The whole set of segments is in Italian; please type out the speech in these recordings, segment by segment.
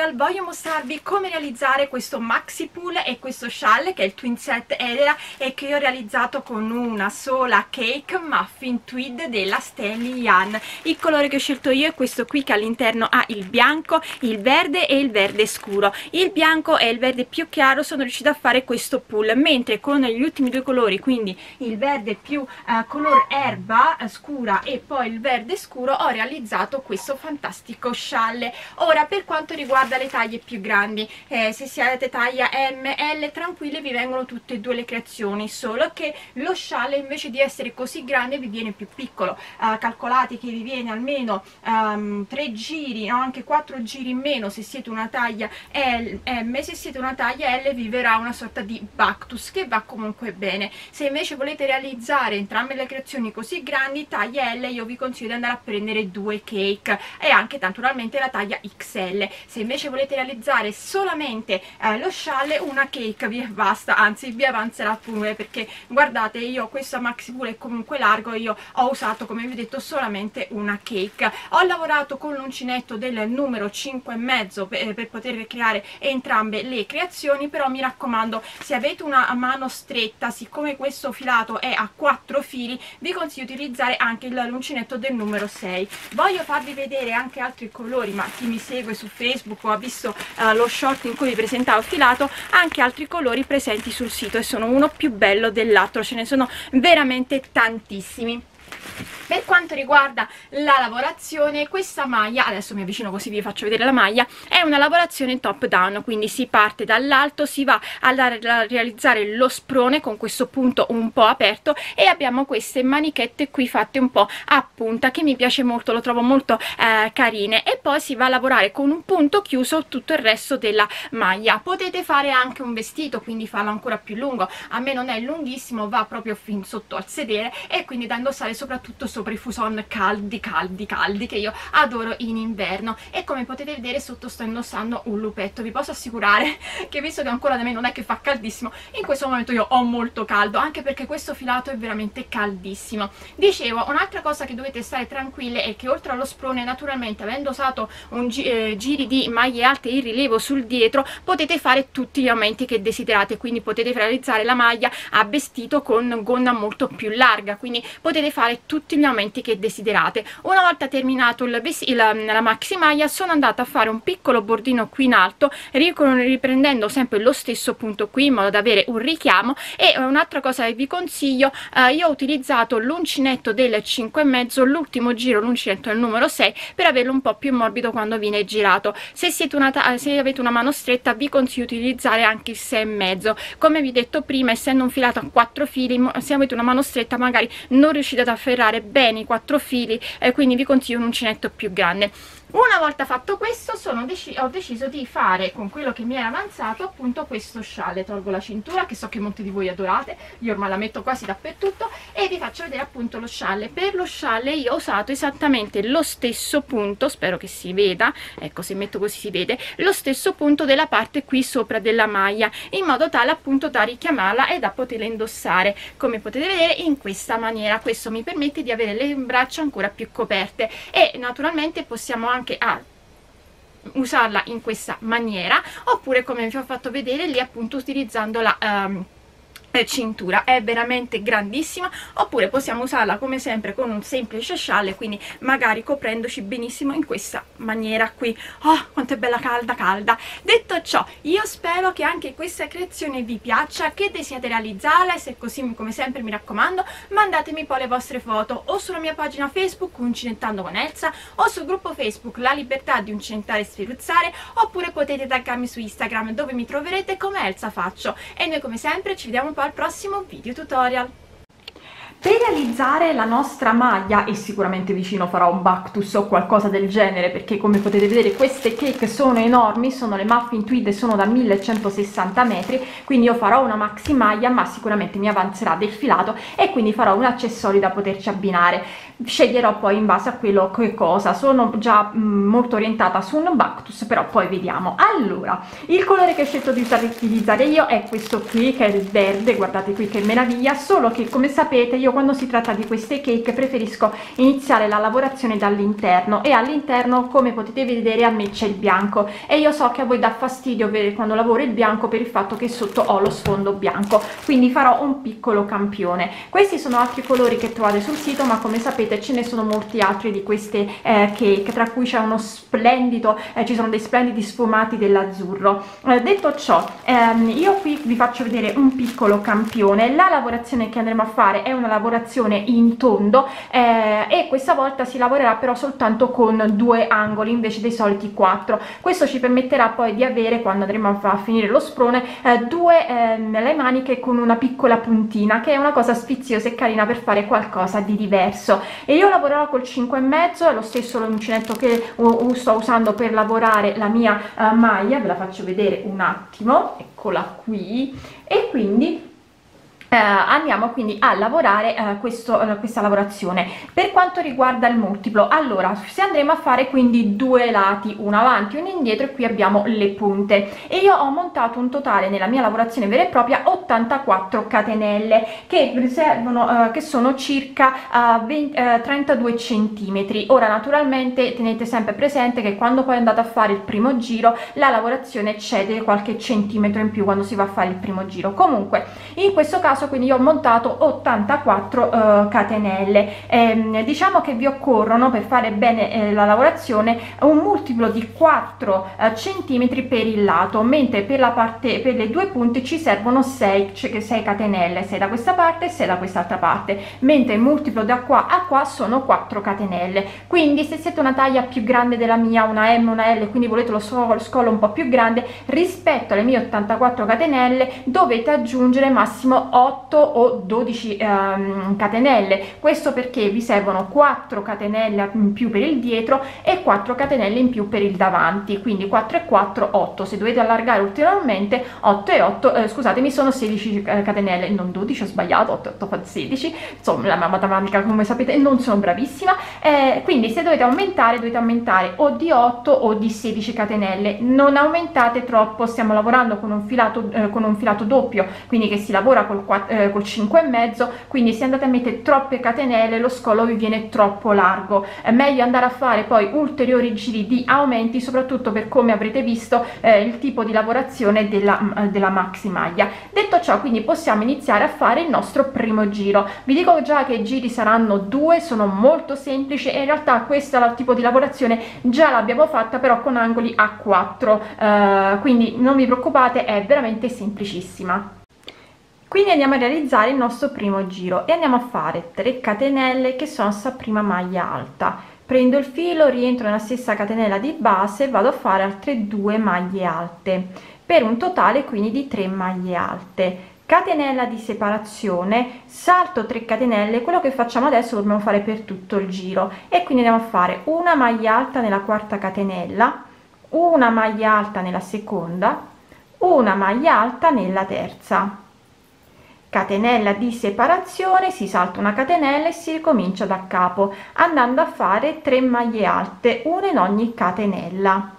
tutorial voglio mostrarvi come realizzare questo maxi pull e questo scialle che è il twin set Edera e che io ho realizzato con una sola cake muffin tweed della Stanley Yan. Il colore che ho scelto io è questo qui che all'interno ha il bianco, il verde e il verde scuro. Il bianco e il verde più chiaro sono riuscita a fare questo pull mentre con gli ultimi due colori quindi il verde più uh, color erba uh, scura e poi il verde scuro ho realizzato questo fantastico scialle ora per quanto riguarda le taglie più grandi. Eh, se siete taglia ML tranquille vi vengono tutte e due le creazioni solo che lo scialle invece di essere così grande vi viene più piccolo. Uh, calcolate che vi viene almeno um, 3 giri no? anche 4 giri in meno se siete una taglia L, M se siete una taglia L vi verrà una sorta di bactus che va comunque bene. Se invece volete realizzare entrambe le creazioni così grandi taglia L io vi consiglio di andare a prendere due cake. E anche naturalmente la taglia XL se invece volete realizzare solamente eh, lo scialle una cake vi basta anzi vi avanzerà pure perché guardate io questo maxi pure è comunque largo io ho usato come vi ho detto solamente una cake. Ho lavorato con l'uncinetto del numero 5,5 per, per poter creare entrambe le creazioni però mi raccomando se avete una mano stretta siccome questo filato è a 4 fili vi consiglio di utilizzare anche l'uncinetto del numero 6 voglio farvi vedere anche altri colori ma chi mi segue su facebook o ha visto uh, lo short in cui vi presentavo il filato anche altri colori presenti sul sito e sono uno più bello dell'altro ce ne sono veramente tantissimi per quanto riguarda la lavorazione questa maglia adesso mi avvicino così vi faccio vedere la maglia è una lavorazione top down quindi si parte dall'alto si va a, realizzare lo sprone con questo punto un po' aperto e abbiamo queste manichette qui fatte un po' a punta che mi piace molto lo trovo molto eh, carine. E poi si va a lavorare con un punto chiuso tutto il resto della maglia. Potete fare anche un vestito quindi farlo ancora più lungo. A me non è lunghissimo va proprio fin sotto al sedere e quindi da indossare soprattutto sopra sopra i fuson caldi caldi caldi che io adoro in inverno. E come potete vedere sotto sto indossando un lupetto vi posso assicurare che visto che ancora da me non è che fa caldissimo in questo momento io ho molto caldo anche perché questo filato è veramente caldissimo. Dicevo un'altra cosa che dovete stare tranquille è che oltre allo sprone naturalmente avendo usato un gi eh, giri di maglie alte in rilievo sul dietro potete fare tutti gli aumenti che desiderate. Quindi potete realizzare la maglia a vestito con gonna molto più larga. Quindi potete fare tutti gli aumenti che desiderate. Una volta terminato il la, la maxi maglia sono andata a fare un piccolo bordino qui in alto riprendendo sempre lo stesso punto qui in modo da avere un richiamo. E un'altra cosa che vi consiglio eh, io ho utilizzato l'uncinetto del 5,5 l'ultimo giro l'uncinetto del numero 6 per averlo un po' più morbido quando viene girato. Se siete una se avete una mano stretta vi consiglio di utilizzare anche il 6,5 come vi detto prima essendo un filato a 4 fili se avete una mano stretta magari non riuscite ad afferrare bene i quattro fili e quindi vi consiglio un uncinetto più grande una volta fatto questo deci ho deciso di fare con quello che mi era avanzato appunto questo scialle. Tolgo la cintura che so che molti di voi adorate io ormai la metto quasi dappertutto e vi faccio vedere appunto lo scialle. Per lo scialle io ho usato esattamente lo stesso punto spero che si veda ecco se metto così si vede lo stesso punto della parte qui sopra della maglia in modo tale appunto da richiamarla e da poterla indossare. Come potete vedere in questa maniera. Questo mi permette di avere le braccia ancora più coperte e naturalmente possiamo anche anche a usarla in questa maniera oppure come vi ho fatto vedere lì appunto utilizzando la um, cintura. È veramente grandissima oppure possiamo usarla come sempre con un semplice scialle quindi magari coprendoci benissimo in questa maniera qui. Oh quanto è bella calda calda. Detto ciò io spero che anche questa creazione vi piaccia che desiate realizzarla e se così come sempre mi raccomando mandatemi poi le vostre foto o sulla mia pagina facebook Uncinettando con Elsa o sul gruppo facebook La Libertà di Uncintare e Sferuzzare oppure potete taggarmi su Instagram dove mi troverete come Elsa Faccio. E noi come sempre ci vediamo poi al prossimo video tutorial per realizzare la nostra maglia e sicuramente vicino farò un bactus o qualcosa del genere perché come potete vedere queste cake sono enormi sono le muffin tweed e sono da 1160 metri quindi io farò una maxi maglia ma sicuramente mi avanzerà del filato e quindi farò un accessorio da poterci abbinare. Sceglierò poi in base a quello che cosa. Sono già mm, molto orientata su un bactus però poi vediamo. Allora il colore che ho scelto di utilizzare io è questo qui che è il verde guardate qui che meraviglia solo che come sapete io io quando si tratta di queste cake preferisco iniziare la lavorazione dall'interno e all'interno come potete vedere a me c'è il bianco. E io so che a voi dà fastidio vedere quando lavoro il bianco per il fatto che sotto ho lo sfondo bianco quindi farò un piccolo campione. Questi sono altri colori che trovate sul sito ma come sapete ce ne sono molti altri di queste eh, cake tra cui c'è uno splendido eh, ci sono dei splendidi sfumati dell'azzurro. Eh, detto ciò ehm, io qui vi faccio vedere un piccolo campione. La lavorazione che andremo a fare è una lavorazione in tondo eh, e questa volta si lavorerà però soltanto con due angoli invece dei soliti quattro. Questo ci permetterà poi di avere quando andremo a, a finire lo sprone eh, due ehm, le maniche con una piccola puntina che è una cosa sfiziosa e carina per fare qualcosa di diverso. E io lavorerò col 5 e mezzo è lo stesso l'uncinetto che sto usando per lavorare la mia uh, maglia ve la faccio vedere un attimo eccola qui. E quindi eh, andiamo quindi a lavorare eh, questo, eh, questa lavorazione. Per quanto riguarda il multiplo allora se andremo a fare quindi due lati uno avanti uno indietro e qui abbiamo le punte. E io ho montato un totale nella mia lavorazione vera e propria 84 catenelle che servono eh, che sono circa 20, eh, 32 centimetri. Ora naturalmente tenete sempre presente che quando poi andate a fare il primo giro la lavorazione cede qualche centimetro in più quando si va a fare il primo giro. Comunque in questo caso caso quindi io ho montato 84 uh, catenelle. Eh, diciamo che vi occorrono per fare bene eh, la lavorazione un multiplo di 4 uh, centimetri per il lato mentre per la parte per le due punte ci servono 6 6 cioè catenelle 6 da questa parte e 6 da quest'altra parte mentre il multiplo da qua a qua sono 4 catenelle. Quindi se siete una taglia più grande della mia una m una l quindi volete lo scollo un po più grande rispetto alle mie 84 catenelle dovete aggiungere massimo 8 8 o 12 ehm, catenelle. Questo perché vi servono 4 catenelle in più per il dietro e 4 catenelle in più per il davanti. Quindi 4 e 4 8 se dovete allargare ulteriormente 8 e 8 eh, scusatemi sono 16 eh, catenelle. Non 12 ho sbagliato 8 8 fa 16 insomma la matematica come sapete non sono bravissima. Eh, quindi se dovete aumentare dovete aumentare o di 8 o di 16 catenelle. Non aumentate troppo stiamo lavorando con un filato eh, con un filato doppio quindi che si lavora col 4 eh, col 5 e mezzo quindi se andate a mettere troppe catenelle lo scollo vi viene troppo largo. È meglio andare a fare poi ulteriori giri di aumenti soprattutto per come avrete visto eh, il tipo di lavorazione della, mm, della maxi maglia. Detto ciò quindi possiamo iniziare a fare il nostro primo giro. Vi dico già che i giri saranno due sono molto semplici e in realtà questo tipo di lavorazione già l'abbiamo fatta però con angoli a 4 eh, quindi non vi preoccupate è veramente semplicissima quindi andiamo a realizzare il nostro primo giro e andiamo a fare 3 catenelle che sono sta prima maglia alta. Prendo il filo rientro nella stessa catenella di base vado a fare altre due maglie alte per un totale quindi di 3 maglie alte. Catenella di separazione salto 3 catenelle quello che facciamo adesso dobbiamo fare per tutto il giro. E quindi andiamo a fare una maglia alta nella quarta catenella una maglia alta nella seconda una maglia alta nella terza catenella di separazione si salta una catenella e si ricomincia da capo andando a fare 3 maglie alte una in ogni catenella.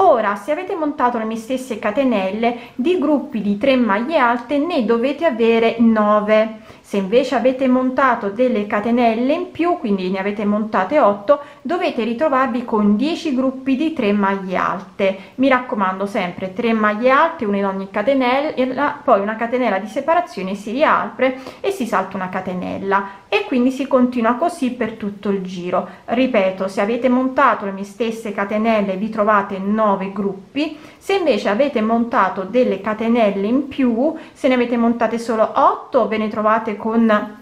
Ora se avete montato le mie stesse catenelle di gruppi di 3 maglie alte ne dovete avere 9 se invece avete montato delle catenelle in più quindi ne avete montate 8 dovete ritrovarvi con 10 gruppi di 3 maglie alte. Mi raccomando sempre 3 maglie alte una in ogni catenella poi una catenella di separazione si riapre e si salta una catenella. E quindi si continua così per tutto il giro. Ripeto se avete montato le mie stesse catenelle vi trovate 9 gruppi. Se invece avete montato delle catenelle in più se ne avete montate solo 8 ve ne trovate con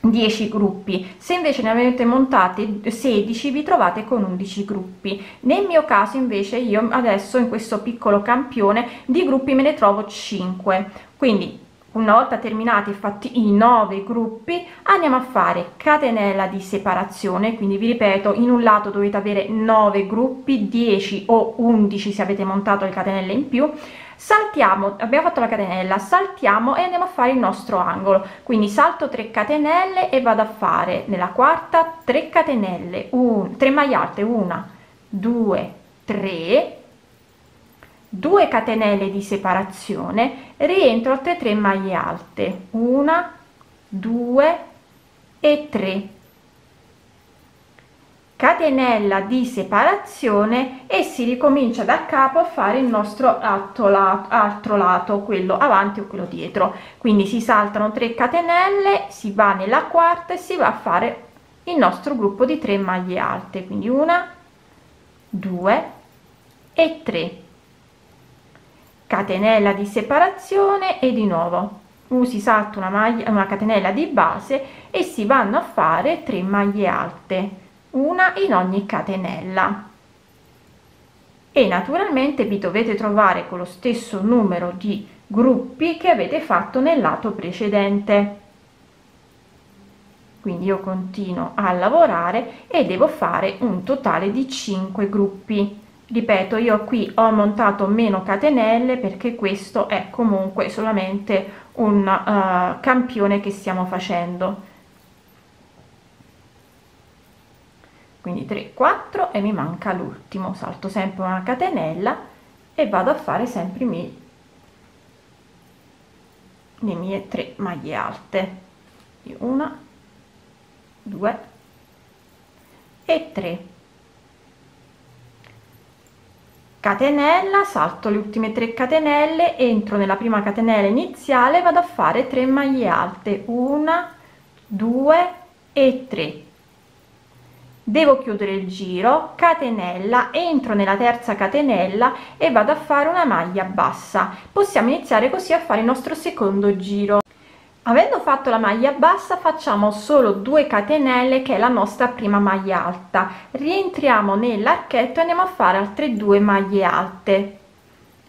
10 gruppi. Se invece ne avete montate 16 vi trovate con 11 gruppi. Nel mio caso invece io adesso in questo piccolo campione di gruppi me ne trovo 5 quindi una volta terminati fatti i 9 gruppi andiamo a fare catenella di separazione. Quindi vi ripeto in un lato dovete avere 9 gruppi 10 o 11 se avete montato le catenelle in più saltiamo abbiamo fatto la catenella saltiamo e andiamo a fare il nostro angolo. Quindi salto 3 catenelle e vado a fare nella quarta 3 catenelle 3 maglie alte 1 2 3 2 catenelle di separazione rientro altre 3 maglie alte 1 2 e 3 catenella di separazione e si ricomincia da capo a fare il nostro altro lato, altro lato quello avanti o quello dietro. Quindi si saltano 3 catenelle si va nella quarta e si va a fare il nostro gruppo di 3 maglie alte. Quindi una 2 e 3 catenella di separazione e di nuovo. Si salta una maglia una catenella di base e si vanno a fare 3 maglie alte una in ogni catenella. E naturalmente vi dovete trovare con lo stesso numero di gruppi che avete fatto nel lato precedente. Quindi io continuo a lavorare e devo fare un totale di 5 gruppi. Ripeto io qui ho montato meno catenelle perché questo è comunque solamente un uh, campione che stiamo facendo quindi 3 4 e mi manca l'ultimo. Salto sempre una catenella e vado a fare sempre i miei le mie 3 maglie alte. Una 2 e 3 catenella salto le ultime 3 catenelle entro nella prima catenella iniziale vado a fare 3 maglie alte. Una 2 e 3 devo chiudere il giro catenella entro nella terza catenella e vado a fare una maglia bassa. Possiamo iniziare così a fare il nostro secondo giro. Avendo fatto la maglia bassa facciamo solo 2 catenelle che è la nostra prima maglia alta. Rientriamo nell'archetto e andiamo a fare altre due maglie alte.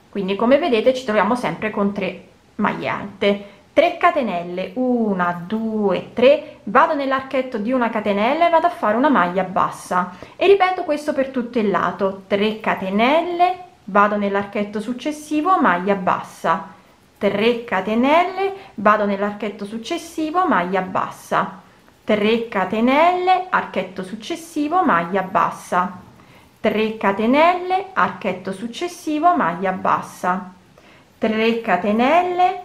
Quindi come vedete ci troviamo sempre con 3 maglie alte 3 catenelle 1 2 3 vado nell'archetto di una catenella e vado a fare una maglia bassa. E ripeto questo per tutto il lato. 3 catenelle vado nell'archetto successivo maglia bassa. 3 catenelle vado nell'archetto successivo maglia bassa. 3 catenelle archetto successivo maglia bassa. 3 catenelle archetto successivo maglia bassa. 3 catenelle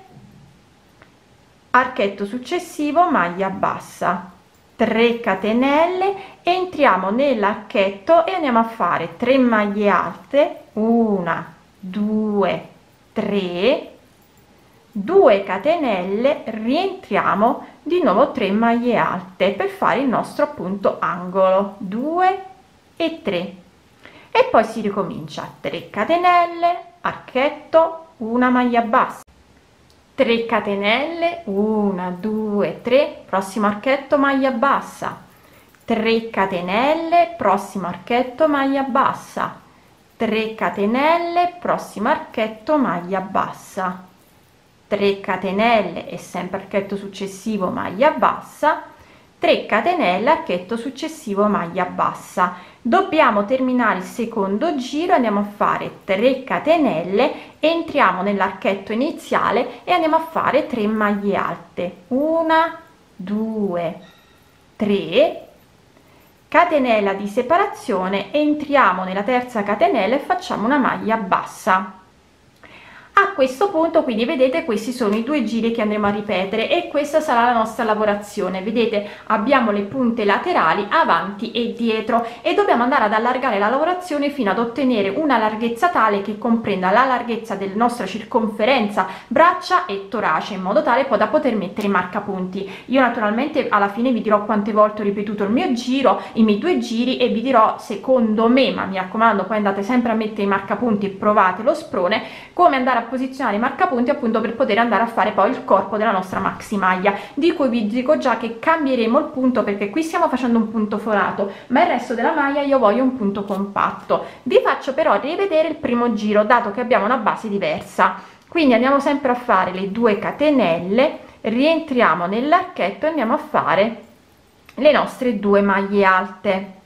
archetto successivo maglia bassa. 3 catenelle entriamo nell'archetto e andiamo a fare 3 maglie alte. 1 2 3 2 catenelle rientriamo di nuovo 3 maglie alte per fare il nostro appunto angolo. 2 e 3 e poi si ricomincia. 3 catenelle archetto una maglia bassa 3 catenelle 1 2 3 prossimo archetto maglia bassa. 3 catenelle prossimo archetto maglia bassa. 3 catenelle prossimo archetto maglia bassa. 3 catenelle e sempre archetto successivo maglia bassa 3 catenelle archetto successivo maglia bassa. Dobbiamo terminare il secondo giro andiamo a fare 3 catenelle entriamo nell'archetto iniziale e andiamo a fare 3 maglie alte. 1 2 3 catenella di separazione entriamo nella terza catenella e facciamo una maglia bassa a questo punto quindi vedete questi sono i due giri che andremo a ripetere e questa sarà la nostra lavorazione. Vedete abbiamo le punte laterali avanti e dietro e dobbiamo andare ad allargare la lavorazione fino ad ottenere una larghezza tale che comprenda la larghezza della nostra circonferenza braccia e torace in modo tale poi da poter mettere i marcapunti. Io naturalmente alla fine vi dirò quante volte ho ripetuto il mio giro i miei due giri e vi dirò secondo me ma mi raccomando poi andate sempre a mettere i marcapunti e provate lo sprone come andare a posizionare i marcapunti appunto per poter andare a fare poi il corpo della nostra maxi maglia. Di cui vi dico già che cambieremo il punto perché qui stiamo facendo un punto forato ma il resto della maglia io voglio un punto compatto. Vi faccio però rivedere il primo giro dato che abbiamo una base diversa. Quindi andiamo sempre a fare le due catenelle rientriamo nell'archetto e andiamo a fare le nostre due maglie alte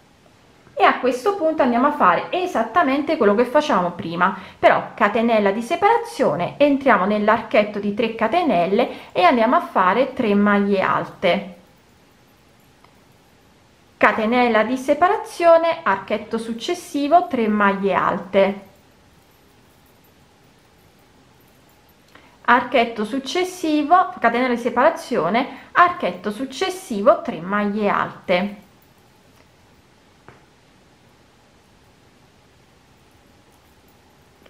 e a questo punto andiamo a fare esattamente quello che facciamo prima. Però catenella di separazione entriamo nell'archetto di 3 catenelle e andiamo a fare 3 maglie alte. Catenella di separazione archetto successivo 3 maglie alte. Archetto successivo catenella di separazione archetto successivo 3 maglie alte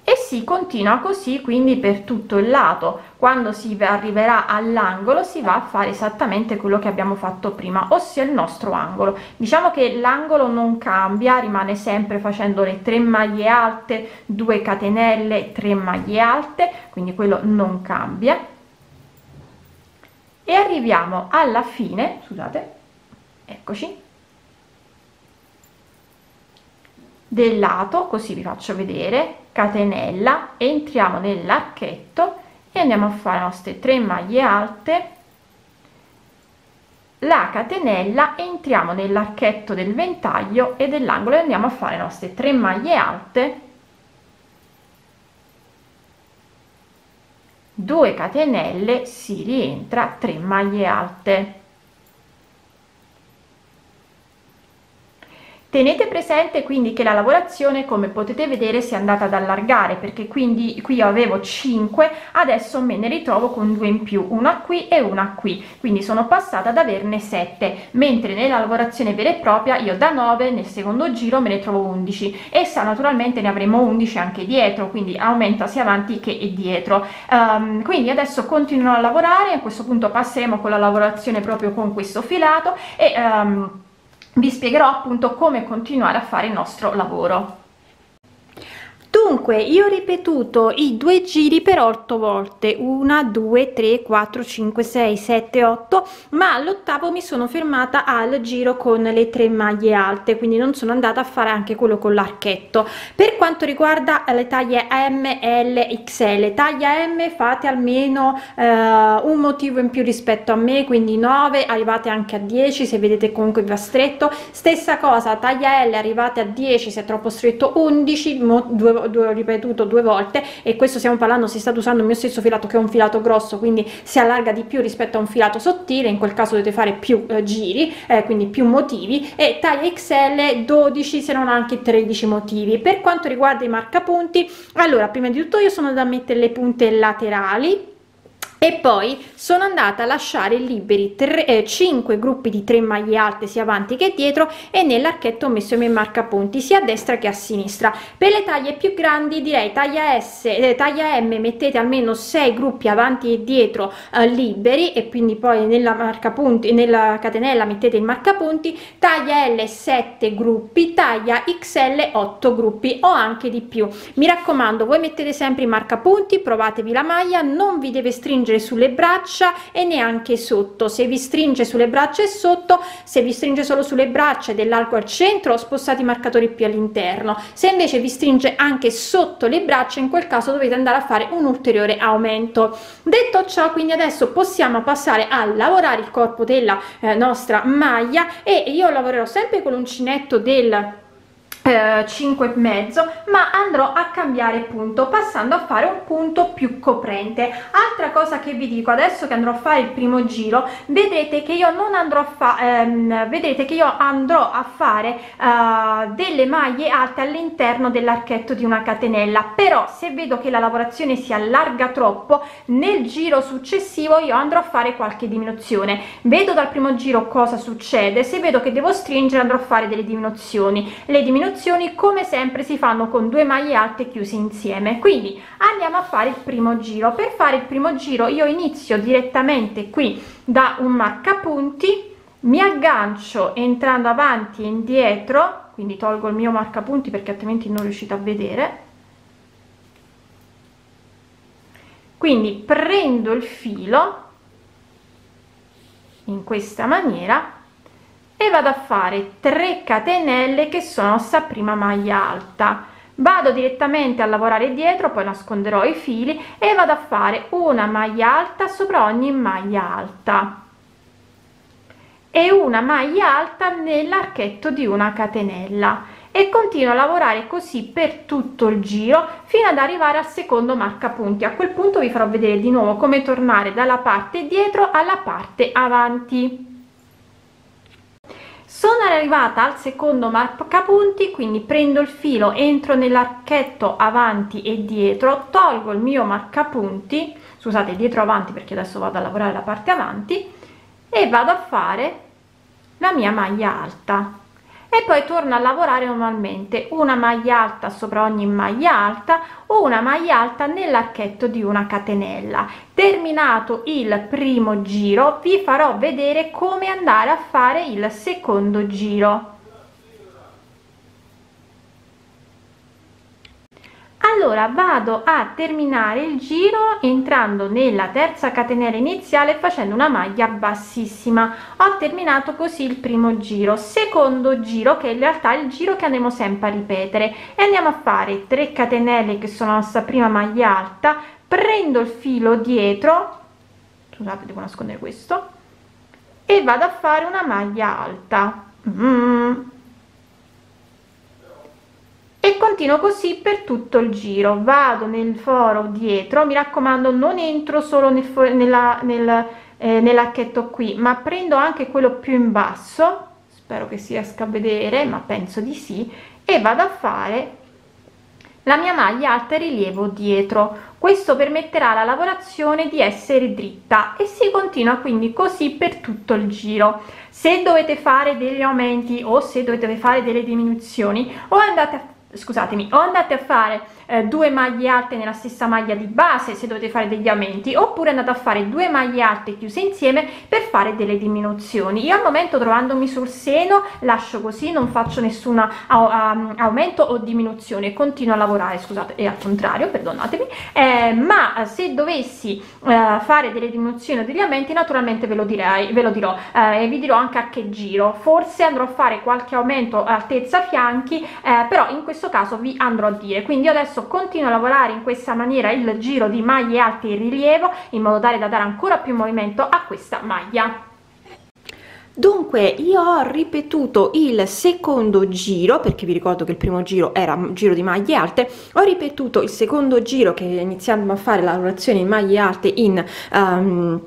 e si continua così quindi per tutto il lato. Quando si arriverà all'angolo si va a fare esattamente quello che abbiamo fatto prima ossia il nostro angolo. Diciamo che l'angolo non cambia rimane sempre facendo le 3 maglie alte 2 catenelle 3 maglie alte quindi quello non cambia. E arriviamo alla fine scusate eccoci del lato così vi faccio vedere catenella entriamo nell'archetto e andiamo a fare le nostre 3 maglie alte. La catenella entriamo nell'archetto del ventaglio e dell'angolo e andiamo a fare le nostre 3 maglie alte. 2 catenelle si rientra 3 maglie alte tenete presente quindi che la lavorazione come potete vedere si è andata ad allargare perché quindi qui io avevo 5 adesso me ne ritrovo con due in più una qui e una qui. Quindi sono passata ad averne 7 mentre nella lavorazione vera e propria io da 9 nel secondo giro me ne trovo 11 essa naturalmente ne avremo 11 anche dietro quindi aumenta sia avanti che dietro. Um, quindi adesso continuo a lavorare a questo punto passeremo con la lavorazione proprio con questo filato e um, vi spiegherò appunto come continuare a fare il nostro lavoro dunque io ho ripetuto i due giri per 8 volte. 1 2 3 4 5 6 7 8 ma all'ottavo mi sono fermata al giro con le tre maglie alte quindi non sono andata a fare anche quello con l'archetto. Per quanto riguarda le taglie m l xl taglia m fate almeno eh, un motivo in più rispetto a me quindi 9 arrivate anche a 10 se vedete comunque va stretto. Stessa cosa taglia l arrivate a 10 se è troppo stretto 11 due due, ho ripetuto due volte e questo stiamo parlando si sta usando il mio stesso filato che è un filato grosso quindi si allarga di più rispetto a un filato sottile in quel caso dovete fare più eh, giri eh, quindi più motivi e taglia xl 12 se non anche 13 motivi. Per quanto riguarda i marcapunti allora prima di tutto io sono da mettere le punte laterali e poi sono andata a lasciare liberi 3, eh, 5 gruppi di 3 maglie alte sia avanti che dietro e nell'archetto ho messo i miei marcapunti sia a destra che a sinistra. Per le taglie più grandi direi taglia s eh, taglia m mettete almeno 6 gruppi avanti e dietro eh, liberi e quindi poi nella marcapunti nella catenella mettete il marcapunti taglia l 7 gruppi taglia xl 8 gruppi o anche di più. Mi raccomando voi mettete sempre i marcapunti provatevi la maglia non vi deve stringere stringere sulle braccia e neanche sotto. Se vi stringe sulle braccia e sotto se vi stringe solo sulle braccia dell'arco al centro spostate i marcatori più all'interno. Se invece vi stringe anche sotto le braccia in quel caso dovete andare a fare un ulteriore aumento. Detto ciò quindi adesso possiamo passare a lavorare il corpo della eh, nostra maglia e io lavorerò sempre con l'uncinetto del eh, 5 e mezzo ma andrò a cambiare punto passando a fare un punto più coprente. Altra cosa che vi dico adesso che andrò a fare il primo giro vedete che io non andrò a fare ehm, vedete che io andrò a fare uh, delle maglie alte all'interno dell'archetto di una catenella. Però se vedo che la lavorazione si allarga troppo nel giro successivo io andrò a fare qualche diminuzione. Vedo dal primo giro cosa succede se vedo che devo stringere andrò a fare delle diminuzioni. Le diminuzioni posizioni come sempre si fanno con due maglie alte chiuse insieme. Quindi andiamo a fare il primo giro. Per fare il primo giro io inizio direttamente qui da un marcapunti mi aggancio entrando avanti e indietro quindi tolgo il mio marcapunti perché altrimenti non riuscite a vedere. Quindi prendo il filo in questa maniera e vado a fare 3 catenelle che sono sta prima maglia alta. Vado direttamente a lavorare dietro poi nasconderò i fili e vado a fare una maglia alta sopra ogni maglia alta. E una maglia alta nell'archetto di una catenella. E continuo a lavorare così per tutto il giro fino ad arrivare al secondo marcapunti. A quel punto vi farò vedere di nuovo come tornare dalla parte dietro alla parte avanti sono arrivata al secondo marcapunti quindi prendo il filo entro nell'archetto avanti e dietro tolgo il mio marcapunti scusate dietro avanti perché adesso vado a lavorare la parte avanti e vado a fare la mia maglia alta e poi torno a lavorare normalmente una maglia alta sopra ogni maglia alta o una maglia alta nell'archetto di una catenella. Terminato il primo giro vi farò vedere come andare a fare il secondo giro allora vado a terminare il giro entrando nella terza catenella iniziale facendo una maglia bassissima. Ho terminato così il primo giro. Secondo giro che in realtà è il giro che andremo sempre a ripetere. E andiamo a fare 3 catenelle che sono la nostra prima maglia alta. Prendo il filo dietro. Scusate devo nascondere questo. E vado a fare una maglia alta. Mm continuo così per tutto il giro. Vado nel foro dietro mi raccomando non entro solo nel, nella, nel, eh, nell'archetto qui ma prendo anche quello più in basso spero che si riesca a vedere ma penso di sì e vado a fare la mia maglia alta rilievo dietro. Questo permetterà alla lavorazione di essere dritta e si continua quindi così per tutto il giro. Se dovete fare degli aumenti o se dovete fare delle diminuzioni o andate a scusatemi o andate a fare eh, due maglie alte nella stessa maglia di base se dovete fare degli aumenti oppure andate a fare due maglie alte chiuse insieme per fare delle diminuzioni. Io al momento trovandomi sul seno lascio così non faccio nessun aumento o diminuzione continuo a lavorare scusate è al contrario perdonatemi. Eh, ma se dovessi eh, fare delle diminuzioni o degli aumenti naturalmente ve lo direi ve lo dirò eh, e vi dirò anche a che giro. Forse andrò a fare qualche aumento altezza fianchi eh, però in questo caso vi andrò a dire. Quindi adesso adesso continuo a lavorare in questa maniera il giro di maglie alte in rilievo in modo tale da dare ancora più movimento a questa maglia. Dunque io ho ripetuto il secondo giro perché vi ricordo che il primo giro era un giro di maglie alte ho ripetuto il secondo giro che iniziamo a fare la lavorazione in maglie alte in um,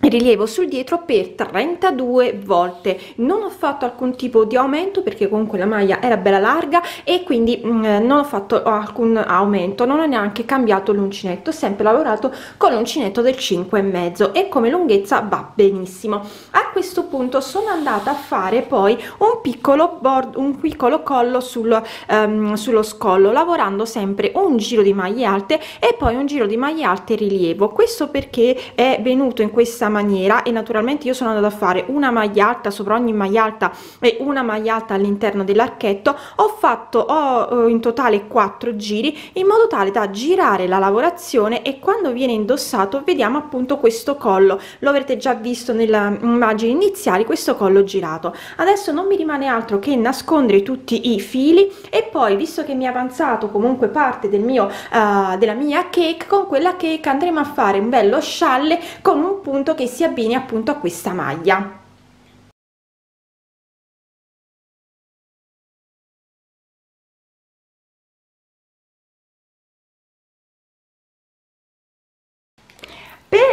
rilievo sul dietro per 32 volte. Non ho fatto alcun tipo di aumento perché comunque la maglia era bella larga e quindi mh, mm, non ho fatto alcun aumento. Non ho neanche cambiato l'uncinetto sempre lavorato con l'uncinetto del 5 e mezzo e come lunghezza va benissimo. A questo punto sono andata a fare poi un piccolo board un piccolo collo sul, um, sullo scollo lavorando sempre un giro di maglie alte e poi un giro di maglie alte rilievo. Questo perché è venuto in questa maniera e naturalmente io sono andata a fare una maglia alta sopra ogni maglia alta e una maglia alta all'interno dell'archetto ho fatto ho eh, in totale quattro giri in modo tale da girare la lavorazione e quando viene indossato vediamo appunto questo collo. Lo avrete già visto nella immagine iniziali questo collo girato. Adesso non mi rimane altro che nascondere tutti i fili e poi visto che mi è avanzato comunque parte del mio uh, della mia cake con quella cake andremo a fare un bello scialle con un punto che si abbini appunto a questa maglia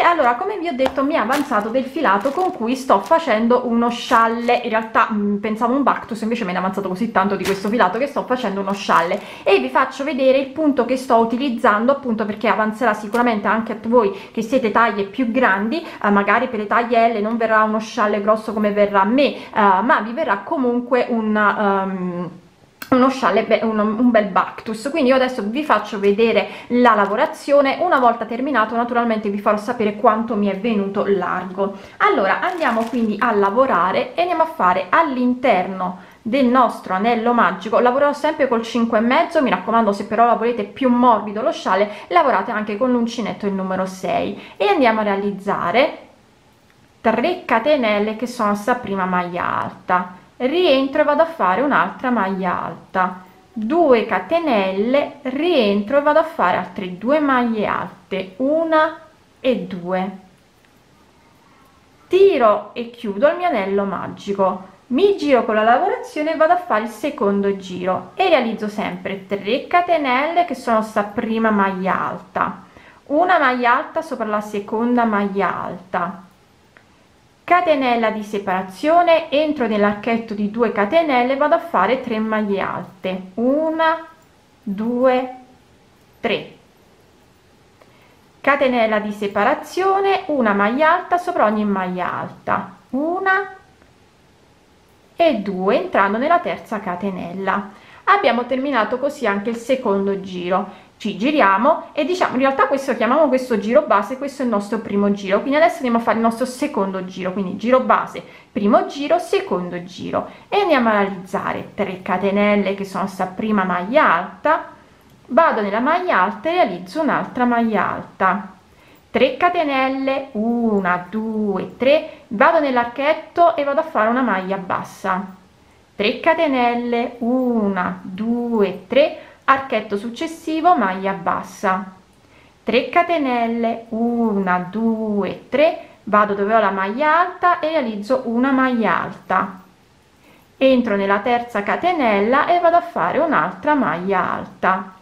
allora come vi ho detto mi è avanzato del filato con cui sto facendo uno scialle. In realtà mh, mm, pensavo un bactus invece me ne è avanzato così tanto di questo filato che sto facendo uno scialle. E vi faccio vedere il punto che sto utilizzando appunto perché avanzerà sicuramente anche a voi che siete taglie più grandi. Eh, magari per le taglie L non verrà uno scialle grosso come verrà a me eh, ma vi verrà comunque un um, uno scialle, un, un bel bactus. Quindi io adesso vi faccio vedere la lavorazione. Una volta terminato naturalmente vi farò sapere quanto mi è venuto largo. Allora andiamo quindi a lavorare e andiamo a fare all'interno del nostro anello magico. Lavorerò sempre col 5 e mezzo mi raccomando se però la volete più morbido lo scialle lavorate anche con l'uncinetto il numero 6 e andiamo a realizzare 3 catenelle che sono sta prima maglia alta rientro e vado a fare un'altra maglia alta. 2 catenelle rientro e vado a fare altre due maglie alte. Una e due. Tiro e chiudo il mio anello magico. Mi giro con la lavorazione e vado a fare il secondo giro e realizzo sempre 3 catenelle che sono sta prima maglia alta. Una maglia alta sopra la seconda maglia alta catenella di separazione entro nell'archetto di 2 catenelle vado a fare 3 maglie alte. Una 2 3 catenella di separazione una maglia alta sopra ogni maglia alta. Una e due entrando nella terza catenella. Abbiamo terminato così anche il secondo giro ci giriamo e diciamo in realtà questo chiamiamo questo giro base questo è il nostro primo giro. Quindi adesso andiamo a fare il nostro secondo giro quindi giro base primo giro secondo giro. E andiamo a realizzare 3 catenelle che sono sta prima maglia alta. Vado nella maglia alta e realizzo un'altra maglia alta. 3 catenelle 1 2 3 vado nell'archetto e vado a fare una maglia bassa. 3 catenelle 1 2 3 archetto successivo maglia bassa. 3 catenelle 1 2 3 vado dove ho la maglia alta e realizzo una maglia alta. Entro nella terza catenella e vado a fare un'altra maglia alta.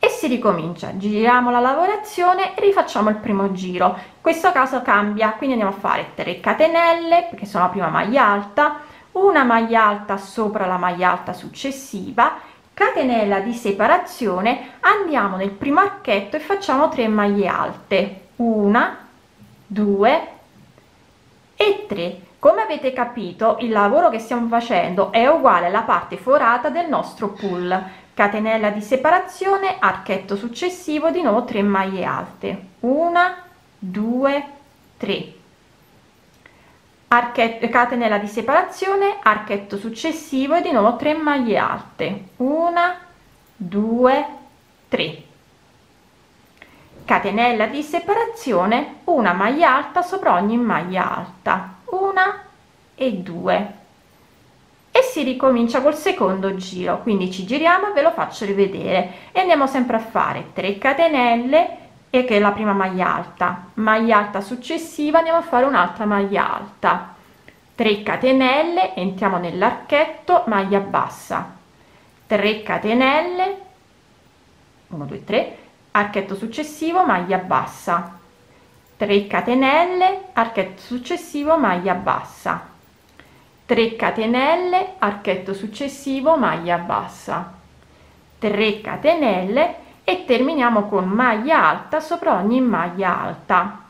E si ricomincia. Giriamo la lavorazione e rifacciamo il primo giro. In questo caso cambia quindi andiamo a fare 3 catenelle perché sono la prima maglia alta una maglia alta sopra la maglia alta successiva catenella di separazione andiamo nel primo archetto e facciamo 3 maglie alte. Una due e 3 come avete capito il lavoro che stiamo facendo è uguale alla parte forata del nostro pull catenella di separazione archetto successivo di nuovo 3 maglie alte. Una due tre catenella di separazione archetto successivo e di nuovo 3 maglie alte. Una due tre. Catenella di separazione una maglia alta sopra ogni maglia alta. Una e due. E si ricomincia col secondo giro. Quindi ci giriamo e ve lo faccio rivedere. E andiamo sempre a fare 3 catenelle e che è la prima maglia alta. Maglia alta successiva andiamo a fare un'altra maglia alta. 3 catenelle entriamo nell'archetto maglia bassa. 3 catenelle 1 2 3 archetto successivo maglia bassa. 3 catenelle archetto successivo maglia bassa. 3 catenelle archetto successivo maglia bassa. 3 catenelle e terminiamo con maglia alta sopra ogni maglia alta.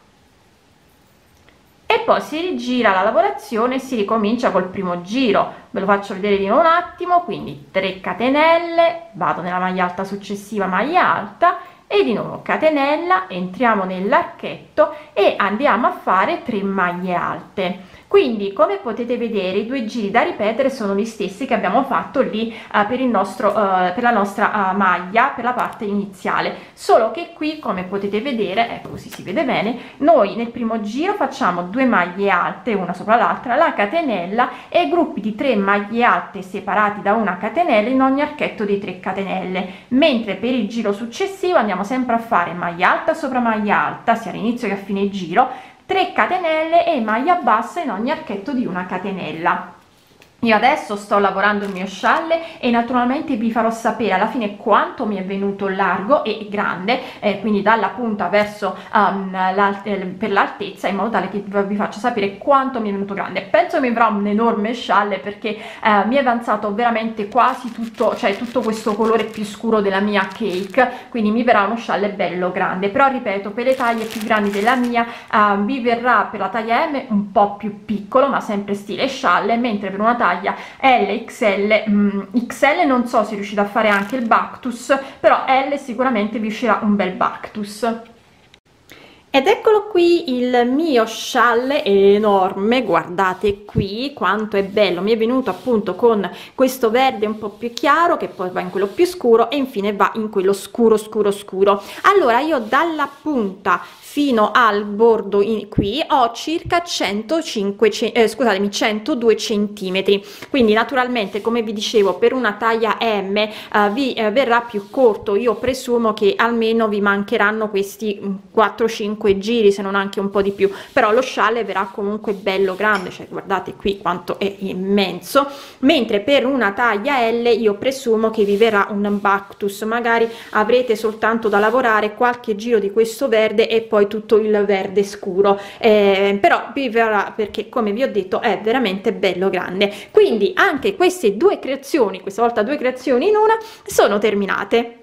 E poi si rigira la lavorazione e si ricomincia col primo giro. Ve lo faccio vedere nuovo un attimo quindi 3 catenelle vado nella maglia alta successiva maglia alta e di nuovo catenella entriamo nell'archetto e andiamo a fare 3 maglie alte quindi come potete vedere i due giri da ripetere sono gli stessi che abbiamo fatto lì uh, per nostro uh, per la nostra uh, maglia per la parte iniziale. Solo che qui come potete vedere ecco così si vede bene noi nel primo giro facciamo due maglie alte una sopra l'altra la catenella e gruppi di 3 maglie alte separati da una catenella in ogni archetto di 3 catenelle. Mentre per il giro successivo andiamo sempre a fare maglia alta sopra maglia alta sia all'inizio che a fine giro 3 catenelle e maglia bassa in ogni archetto di una catenella io adesso sto lavorando il mio scialle e naturalmente vi farò sapere alla fine quanto mi è venuto largo e grande eh, quindi dalla punta verso um, eh, per l'altezza in modo tale che vi faccio sapere quanto mi è venuto grande. Penso mi avrà un enorme scialle perché eh, mi è avanzato veramente quasi tutto cioè tutto questo colore più scuro della mia cake quindi mi verrà uno scialle bello grande. Però ripeto per le taglie più grandi della mia eh, vi verrà per la taglia M un po' più piccolo ma sempre stile scialle mentre per una taglia taglia LXL mm, XL non so se riuscite a fare anche il Bactus però L sicuramente vi uscirà un bel Bactus ed eccolo qui il mio scialle enorme guardate qui quanto è bello. Mi è venuto appunto con questo verde un po più chiaro che poi va in quello più scuro e infine va in quello scuro scuro scuro. Allora io dalla punta fino al bordo in, qui ho circa 105 eh, scusatemi 102 centimetri. Quindi naturalmente come vi dicevo per una taglia m eh, vi eh, verrà più corto. Io presumo che almeno vi mancheranno questi 4 5 giri se non anche un po di più. Però lo scialle verrà comunque bello grande cioè guardate qui quanto è immenso. Mentre per una taglia l io presumo che vi verrà un bactus. Magari avrete soltanto da lavorare qualche giro di questo verde e poi tutto il verde scuro. Eh, però vi verrà perché come vi ho detto è veramente bello grande. Quindi anche queste due creazioni questa volta due creazioni in una sono terminate